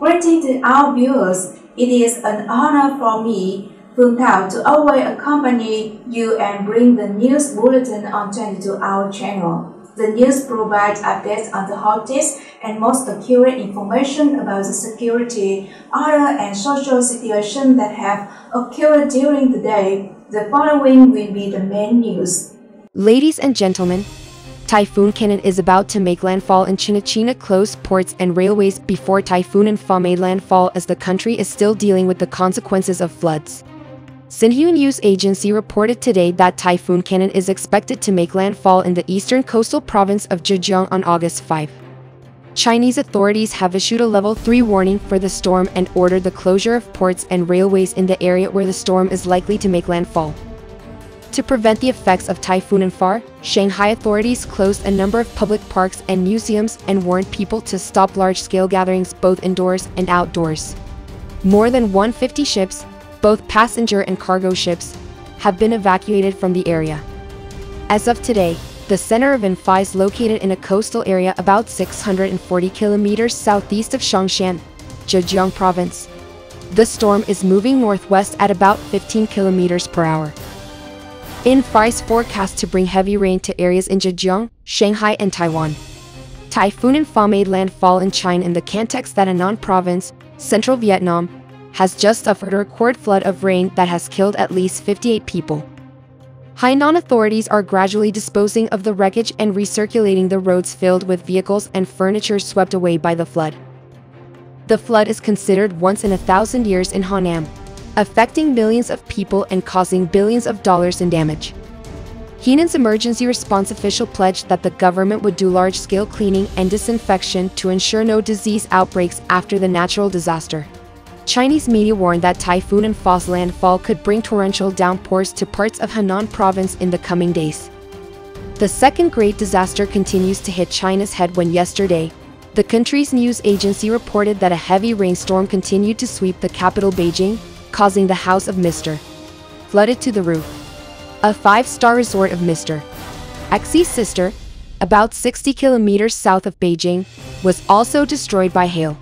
Greeting to our viewers, it is an honor for me, Phương Thảo, to always accompany you and bring the news bulletin on 22 Hour channel. The news provides updates on the hottest and most accurate information about the security, order, and social situation that have occurred during the day. The following will be the main news. Ladies and gentlemen, Typhoon Kenneth is about to make landfall in China. close ports and railways before Typhoon Amphan made landfall as the country is still dealing with the consequences of floods. Xinhua News Agency reported today that Typhoon Kenneth is expected to make landfall in the eastern coastal province of Zhejiang on August 5. Chinese authorities have issued a level 3 warning for the storm and ordered the closure of ports and railways in the area where the storm is likely to make landfall. To prevent the effects of Typhoon Amphan, Shanghai authorities closed a number of public parks and museums and warned people to stop large-scale gatherings both indoors and outdoors. More than 150 ships, both passenger and cargo ships, have been evacuated from the area. As of today, the center of Amphan is located in a coastal area about 640 kilometers southeast of Xiangshan, Zhejiang province. The storm is moving northwest at about 15 kilometers per hour. Amphan's forecast to bring heavy rain to areas in Zhejiang, Shanghai, and Taiwan. Typhoon Amphan made landfall in China in the context that Henan province, central Vietnam, has just suffered a record flood of rain that has killed at least 58 people. Hainan authorities are gradually disposing of the wreckage and recirculating the roads filled with vehicles and furniture swept away by the flood. The flood is considered once in a thousand years in Henan, affecting millions of people and causing billions of dollars in damage. Henan's emergency response official pledged that the government would do large-scale cleaning and disinfection to ensure no disease outbreaks after the natural disaster. Chinese media warned that Typhoon Amphan's landfall could bring torrential downpours to parts of Henan province in the coming days. The second great disaster continues to hit China's head when yesterday, the country's news agency reported that a heavy rainstorm continued to sweep the capital Beijing, causing the house of Mr. flooded to the roof. A five-star resort of Mr. Xi's sister, about 60 kilometers south of Beijing, was also destroyed by hail.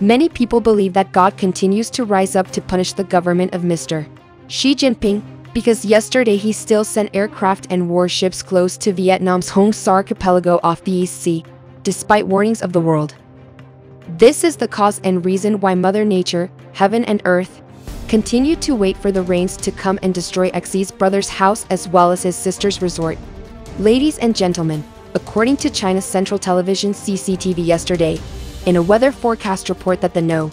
Many people believe that God continues to rise up to punish the government of Mr. Xi Jinping, because yesterday he still sent aircraft and warships close to Vietnam's Hoang Sa archipelago off the East Sea, despite warnings of the world. This is the cause and reason why Mother Nature, heaven and earth, continue to wait for the rains to come and destroy Xi's brother's house as well as his sister's resort. Ladies and gentlemen, according to China's Central Television CCTV yesterday, in a weather forecast report that the No.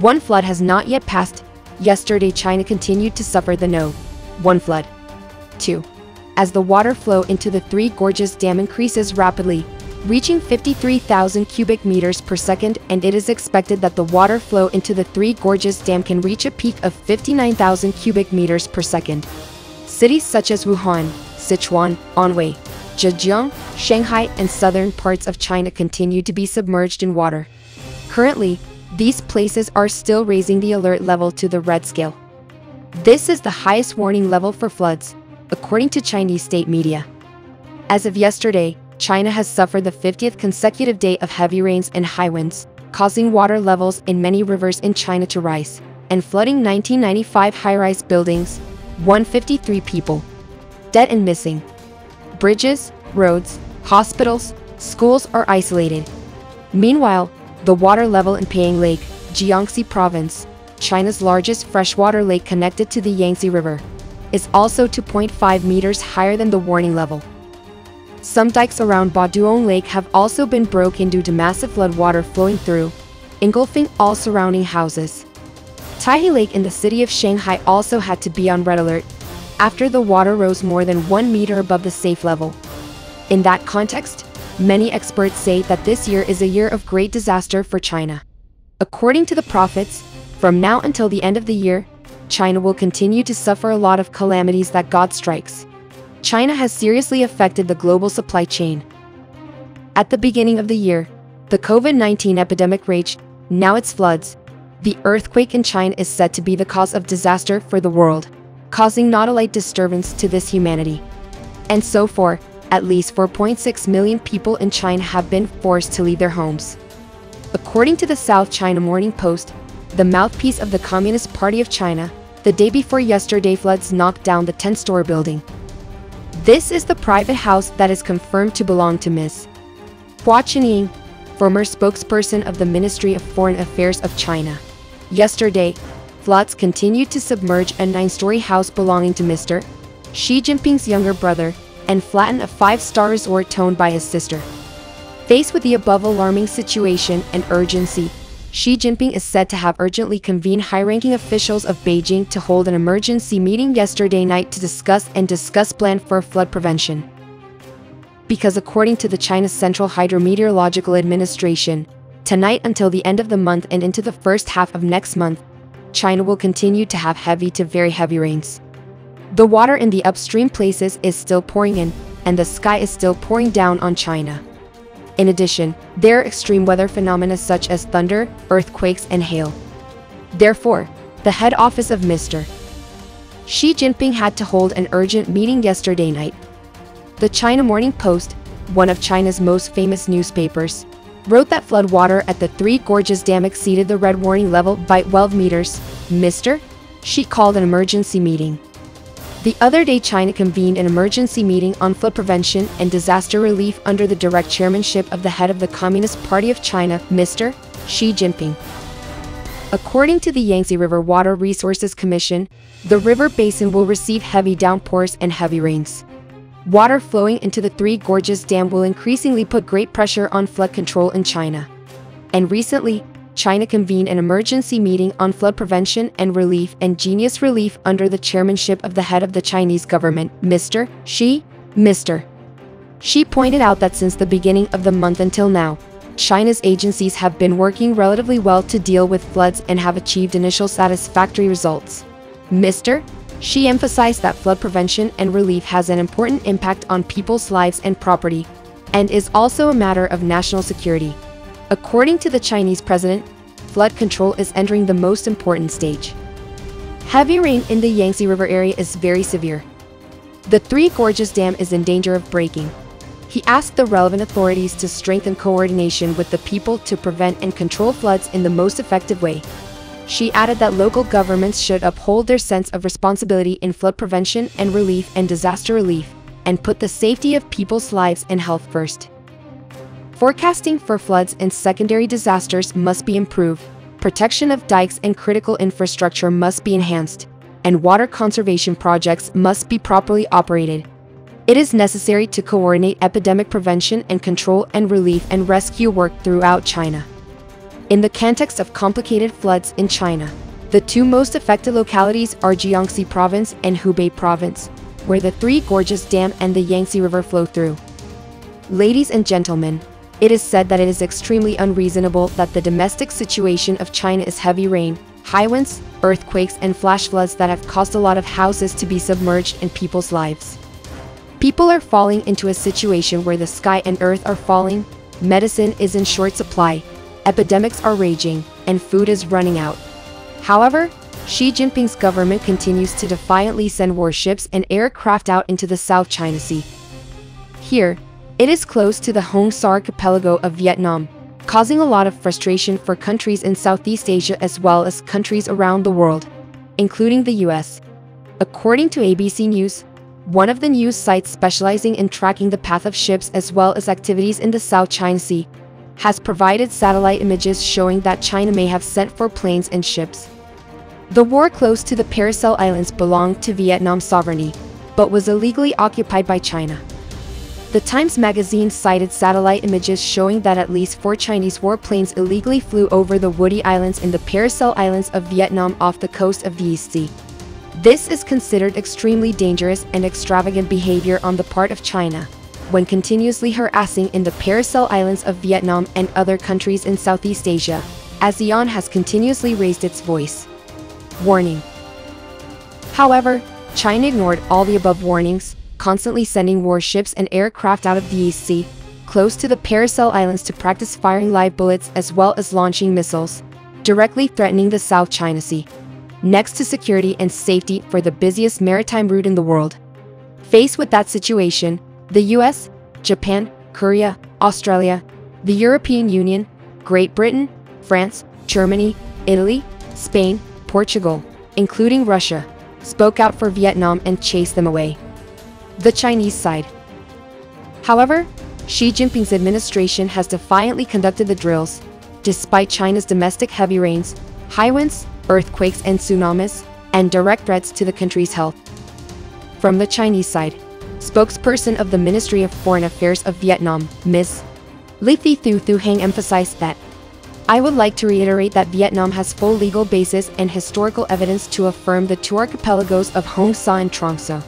1 flood has not yet passed. Yesterday, China continued to suffer the No. 1 flood. 2. As the water flow into the Three Gorges Dam increases rapidly, reaching 53,000 cubic meters per second, and it is expected that the water flow into the Three Gorges Dam can reach a peak of 59,000 cubic meters per second. Cities such as Wuhan, Sichuan, Anhui, Zhejiang, Shanghai, and southern parts of China continue to be submerged in water. Currently, these places are still raising the alert level to the red scale. This is the highest warning level for floods, according to Chinese state media. As of yesterday, China has suffered the 50th consecutive day of heavy rains and high winds, causing water levels in many rivers in China to rise, and flooding 1995 high-rise buildings, 153 people dead and missing bridges, roads, hospitals, schools are isolated. Meanwhile, the water level in Poyang Lake, Jiangxi Province, China's largest freshwater lake connected to the Yangtze River, is also 2.5 meters higher than the warning level. Some dikes around Baoduong Lake have also been broken due to massive flood water flowing through, engulfing all surrounding houses. Taihe Lake in the city of Shanghai also had to be on red alert after the water rose more than one meter above the safe level. In that context, many experts say that this year is a year of great disaster for China. According to the prophets, from now until the end of the year, China will continue to suffer a lot of calamities that God strikes. China has seriously affected the global supply chain. At the beginning of the year, the COVID-19 epidemic raged, now it's floods. The earthquake in China is said to be the cause of disaster for the world causing not a light disturbance to this humanity. And so far, at least 4.6 million people in China have been forced to leave their homes. According to the South China Morning Post, the mouthpiece of the Communist Party of China, the day before yesterday floods knocked down the 10-story building. This is the private house that is confirmed to belong to Ms. Hua Chunying, former spokesperson of the Ministry of Foreign Affairs of China. Yesterday, floods continued to submerge a nine-story house belonging to Mr. Xi Jinping's younger brother and flatten a five-star resort owned by his sister. Faced with the above alarming situation and urgency, Xi Jinping is said to have urgently convened high-ranking officials of Beijing to hold an emergency meeting yesterday night to discuss and discuss plan for flood prevention. Because according to the China's Central Hydrometeorological Administration, tonight until the end of the month and into the first half of next month, China will continue to have heavy to very heavy rains. The water in the upstream places is still pouring in, and the sky is still pouring down on China. In addition, there are extreme weather phenomena such as thunder, earthquakes, and hail. Therefore, the head office of Mr. Xi Jinping had to hold an urgent meeting yesterday night. The China Morning Post, one of China's most famous newspapers, wrote that flood water at the Three Gorges Dam exceeded the red warning level by 12 meters. Mr. Xi called an emergency meeting. The other day China convened an emergency meeting on flood prevention and disaster relief under the direct chairmanship of the head of the Communist Party of China, Mr. Xi Jinping. According to the Yangtze River Water Resources Commission, the river basin will receive heavy downpours and heavy rains. Water flowing into the Three Gorges Dam will increasingly put great pressure on flood control in China. And recently, China convened an emergency meeting on flood prevention and relief and genius relief under the chairmanship of the head of the Chinese government, Mr. Xi. Mr. Xi pointed out that since the beginning of the month until now, China's agencies have been working relatively well to deal with floods and have achieved initial satisfactory results. Mr. Xi emphasized that flood prevention and relief has an important impact on people's lives and property, and is also a matter of national security. According to the Chinese president, flood control is entering the most important stage. Heavy rain in the Yangtze River area is very severe. The Three Gorges Dam is in danger of breaking. He asked the relevant authorities to strengthen coordination with the people to prevent and control floods in the most effective way. She added that local governments should uphold their sense of responsibility in flood prevention and relief and disaster relief, and put the safety of people's lives and health first. Forecasting for floods and secondary disasters must be improved, protection of dikes and critical infrastructure must be enhanced, and water conservation projects must be properly operated. It is necessary to coordinate epidemic prevention and control and relief and rescue work throughout China. In the context of complicated floods in China, the two most affected localities are Jiangxi Province and Hubei Province, where the Three Gorges Dam and the Yangtze River flow through. Ladies and gentlemen, it is said that it is extremely unreasonable that the domestic situation of China is heavy rain, high winds, earthquakes, and flash floods that have caused a lot of houses to be submerged and people's lives. People are falling into a situation where the sky and earth are falling, medicine is in short supply, epidemics are raging, and food is running out. However, Xi Jinping's government continues to defiantly send warships and aircraft out into the South China Sea. Here, it is close to the Hoang Sa archipelago of Vietnam, causing a lot of frustration for countries in Southeast Asia as well as countries around the world, including the US. According to ABC News, one of the news sites specializing in tracking the path of ships as well as activities in the South China Sea, has provided satellite images showing that China may have sent four planes and ships. The war close to the Paracel Islands belonged to Vietnam sovereignty, but was illegally occupied by China. The Times magazine cited satellite images showing that at least four Chinese warplanes illegally flew over the woody islands in the Paracel Islands of Vietnam off the coast of the East Sea. This is considered extremely dangerous and extravagant behavior on the part of China, when continuously harassing in the Paracel Islands of Vietnam and other countries in Southeast Asia, ASEAN has continuously raised its voice. Warning. However, China ignored all the above warnings, constantly sending warships and aircraft out of the East Sea, close to the Paracel Islands to practice firing live bullets as well as launching missiles, directly threatening the South China Sea, next to security and safety for the busiest maritime route in the world. Faced with that situation, the US, Japan, Korea, Australia, the European Union, Great Britain, France, Germany, Italy, Spain, Portugal, including Russia, spoke out for Vietnam and chased them away. The Chinese side. However, Xi Jinping's administration has defiantly conducted the drills, despite China's domestic heavy rains, high winds, earthquakes and tsunamis, and direct threats to the country's health. From the Chinese side, spokesperson of the Ministry of Foreign Affairs of Vietnam, Ms. Lê Thị Thu Thu Hang emphasized that I would like to reiterate that Vietnam has full legal basis and historical evidence to affirm the two archipelagos of Hoang Sa and Truong Sa.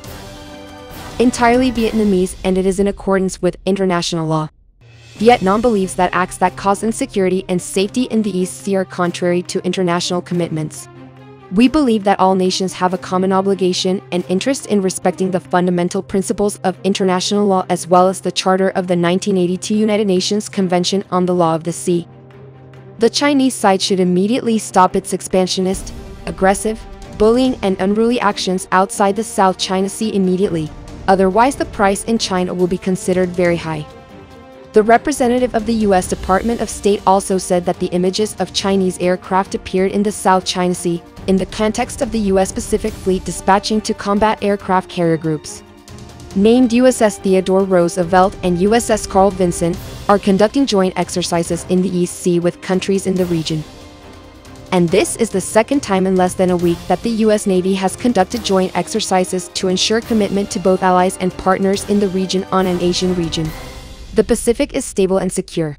Entirely Vietnamese and it is in accordance with international law. Vietnam believes that acts that cause insecurity and safety in the East Sea are contrary to international commitments. We believe that all nations have a common obligation and interest in respecting the fundamental principles of international law as well as the Charter of the 1982 United Nations Convention on the Law of the Sea. The Chinese side should immediately stop its expansionist, aggressive, bullying and unruly actions outside the South China Sea immediately, otherwise the price in China will be considered very high. The representative of the U.S. Department of State also said that the images of Chinese aircraft appeared in the South China Sea, in the context of the U.S. Pacific Fleet dispatching to combat aircraft carrier groups. Named USS Theodore Roosevelt and USS Carl Vinson are conducting joint exercises in the East Sea with countries in the region. And this is the second time in less than a week that the U.S. Navy has conducted joint exercises to ensure commitment to both allies and partners in the region on an Asian region the Pacific is stable and secure.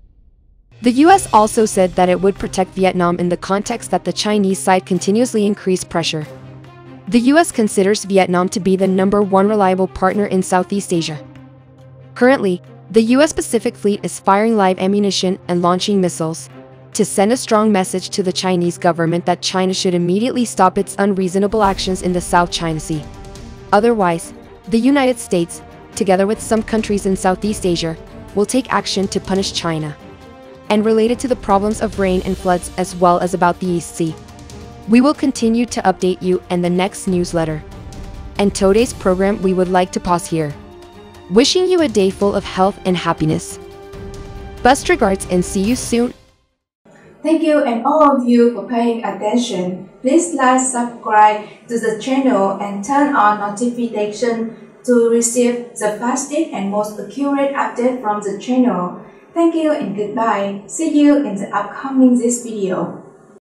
The US also said that it would protect Vietnam in the context that the Chinese side continuously increased pressure. The US considers Vietnam to be the number one reliable partner in Southeast Asia. Currently, the US Pacific Fleet is firing live ammunition and launching missiles to send a strong message to the Chinese government that China should immediately stop its unreasonable actions in the South China Sea. Otherwise, the United States, together with some countries in Southeast Asia, will take action to punish China. And related to the problems of rain and floods as well as about the East Sea. We will continue to update you in the next newsletter. And today's program we would like to pause here. Wishing you a day full of health and happiness. Best regards and see you soon. Thank you and all of you for paying attention. Please like, subscribe to the channel and turn on notification to receive the fastest and most accurate update from the channel. Thank you and goodbye. See you in the upcoming this video.